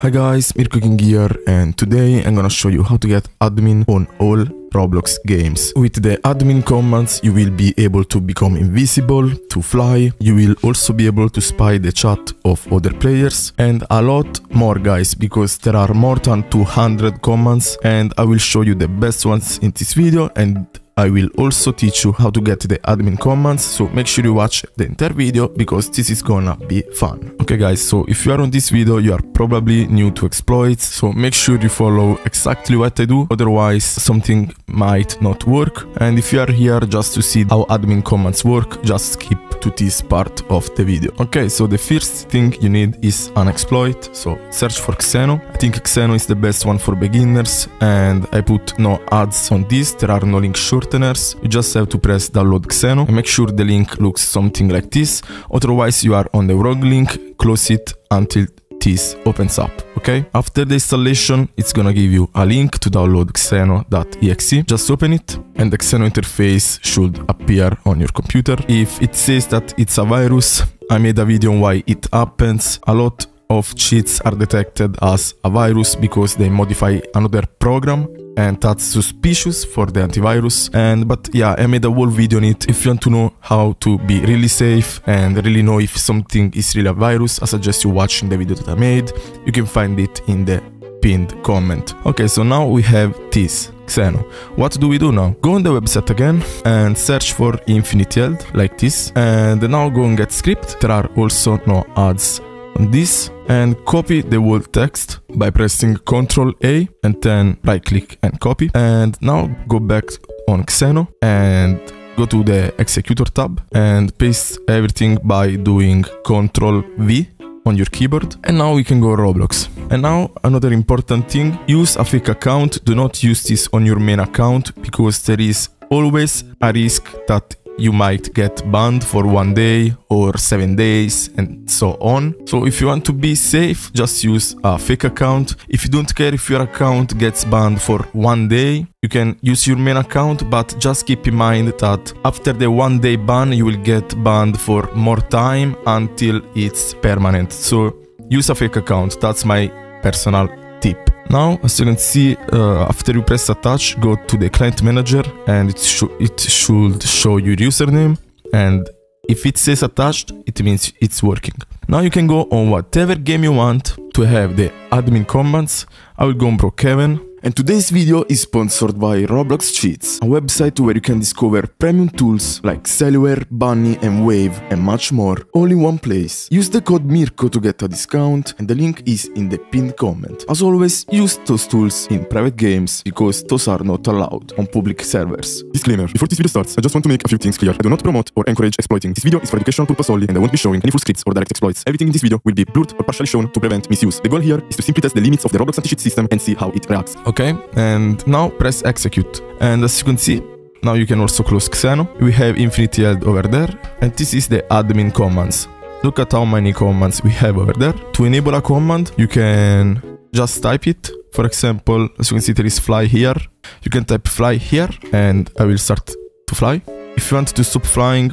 Hi guys, Mirko here and today I'm gonna show you how to get admin on all Roblox games. With the admin commands you will be able to become invisible, to fly, you will also be able to spy the chat of other players and a lot more guys because there are more than 200 commands and I will show you the best ones in this video and I will also teach you how to get the admin commands, so make sure you watch the entire video because this is gonna be fun. Okay guys, so if you are on this video, you are probably new to exploits, so make sure you follow exactly what I do, otherwise something might not work. And if you are here just to see how admin commands work, just skip to this part of the video. Okay, so the first thing you need is an exploit, so search for Xeno. I think Xeno is the best one for beginners and I put no ads on this, there are no link shorteners, you just have to press download Xeno and make sure the link looks something like this, otherwise you are on the wrong link, close it until this opens up, okay? After the installation, it's gonna give you a link to download xeno.exe. Just open it and the Xeno interface should appear on your computer. If it says that it's a virus, I made a video on why it happens. A lot of cheats are detected as a virus because they modify another program and that's suspicious for the antivirus and but yeah i made a whole video on it if you want to know how to be really safe and really know if something is really a virus i suggest you watching the video that i made you can find it in the pinned comment okay so now we have this Xeno. What do we do now? Go on the website again and search for Infinite Yield like this and now go and get script. There are also no ads on this and copy the whole text by pressing Ctrl A and then right click and copy. And now go back on Xeno and go to the executor tab and paste everything by doing Ctrl V on your keyboard and now we can go Roblox. And now another important thing, use a fake account, do not use this on your main account because there is always a risk that you might get banned for one day or seven days and so on. So if you want to be safe, just use a fake account. If you don't care if your account gets banned for one day, you can use your main account, but just keep in mind that after the one day ban, you will get banned for more time until it's permanent. So use a fake account. That's my personal tip. Now, as you can see, uh, after you press attach, go to the client manager and it, sh it should show your username and if it says attached, it means it's working. Now you can go on whatever game you want to have the admin commands. I will go on Brookhaven and today's video is sponsored by Roblox Cheats, a website where you can discover premium tools like Cellular, Bunny and Wave and much more, all in one place. Use the code MIRKO to get a discount and the link is in the pinned comment. As always, use those tools in private games because those are not allowed on public servers. Disclaimer, before this video starts, I just want to make a few things clear. I do not promote or encourage exploiting. This video is for educational purpose only and I won't be showing any full scripts or direct exploits. Everything in this video will be blurred or partially shown to prevent misuse. The goal here is to simply test the limits of the Roblox anti-cheat system and see how it reacts okay? And now press execute. And as you can see now you can also close Xeno. We have Infinite Yield over there and this is the admin commands. Look at how many commands we have over there. To enable a command you can just type it. For example as you can see there is fly here. You can type fly here and I will start to fly. If you want to stop flying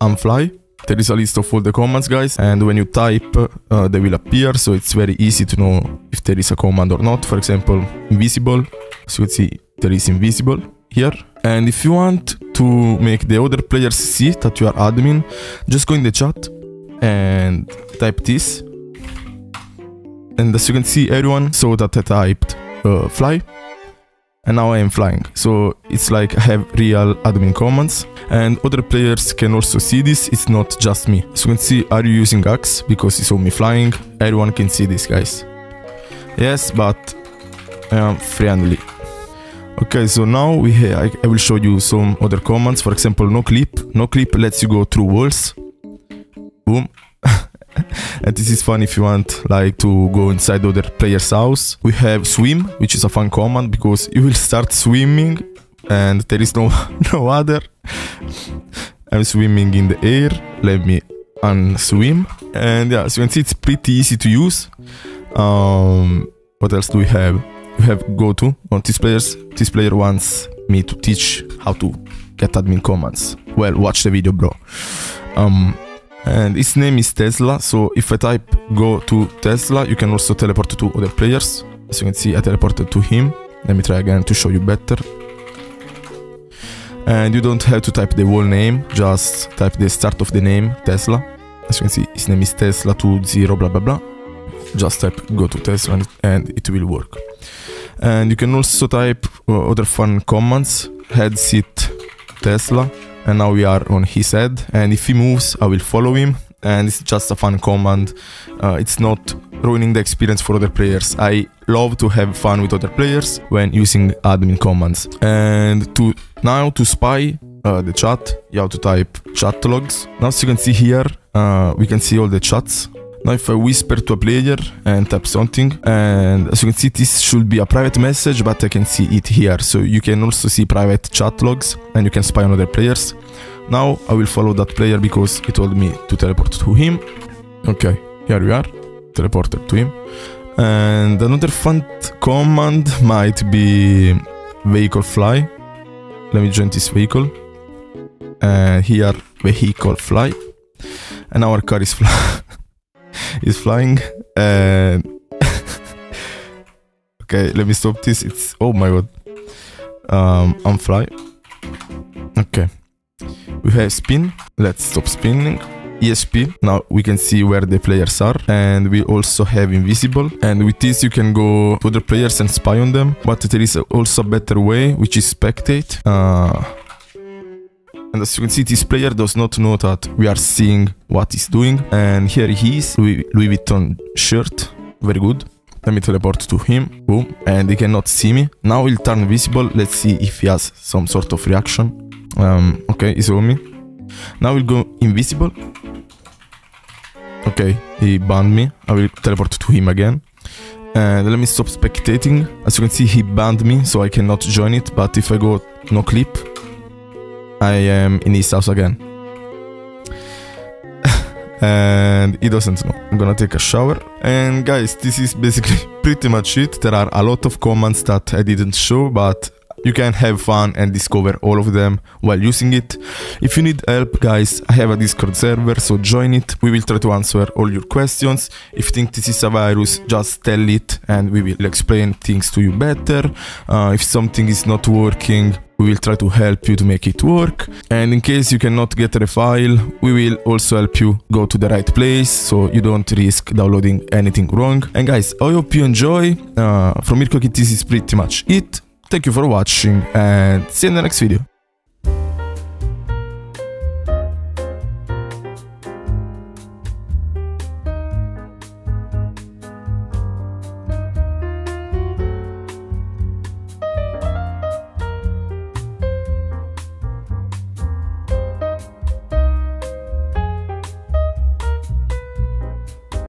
unfly there is a list of all the commands guys and when you type uh, they will appear so it's very easy to know if there is a command or not. For example invisible. So you can see there is invisible here. And if you want to make the other players see that you are admin just go in the chat and type this. And as you can see everyone saw that I typed uh, fly and now I am flying. So it's like I have real admin commands and other players can also see this, it's not just me. So you can see are you using Axe because you saw me flying, everyone can see this guys. Yes, but I am friendly. Okay, so now we I, I will show you some other commands. For example, no clip. No clip lets you go through walls. Boom. and this is fun if you want like to go inside other player's house. We have swim, which is a fun command because you will start swimming and there is no no other. I'm swimming in the air. Let me unswim. And yeah, as you can see, it's pretty easy to use. Um, what else do we have? We have go to on this players. This player wants me to teach how to get admin commands. Well, watch the video, bro. Um, and his name is Tesla. So if I type go to Tesla, you can also teleport to other players. As you can see, I teleported to him. Let me try again to show you better. And you don't have to type the whole name, just type the start of the name, Tesla. As you can see, his name is Tesla 20 blah blah blah. Just type go to Tesla and it will work. And you can also type uh, other fun commands, head sit Tesla and now we are on his head. And if he moves I will follow him. And it's just a fun command. Uh, it's not ruining the experience for other players. I love to have fun with other players when using admin commands. And to now to spy uh, the chat. You have to type chat logs. Now as you can see here uh, we can see all the chats now if I whisper to a player and type something and as you can see this should be a private message but I can see it here so you can also see private chat logs and you can spy on other players. Now I will follow that player because he told me to teleport to him. Okay, here we are, teleported to him. And another fun command might be vehicle fly. Let me join this vehicle. And here vehicle fly. And our car is flying. is flying. And okay let me stop this. It's oh my god. Um i'm fly. Okay. We have spin. Let's stop spinning. ESP. Now we can see where the players are. And we also have invisible. And with this you can go to the players and spy on them. But there is also a better way which is spectate. Uh, and as you can see, this player does not know that we are seeing what he's doing. And here he is, Louis, Louis Vuitton shirt. Very good. Let me teleport to him. Boom. And he cannot see me. Now he'll turn visible. Let's see if he has some sort of reaction. Um, okay, he saw me. Now we'll go invisible. Okay, he banned me. I will teleport to him again. And let me stop spectating. As you can see, he banned me, so I cannot join it. But if I go no clip, I am in his house again. and he doesn't know. I'm gonna take a shower. And guys, this is basically pretty much it. There are a lot of commands that I didn't show, but you can have fun and discover all of them while using it. If you need help, guys, I have a Discord server, so join it. We will try to answer all your questions. If you think this is a virus, just tell it and we will explain things to you better. Uh, if something is not working, we will try to help you to make it work. And in case you cannot get the file, we will also help you go to the right place so you don't risk downloading anything wrong. And guys, I hope you enjoy. Uh, from Mirko King, this is pretty much it. Thank you for watching and see you in the next video.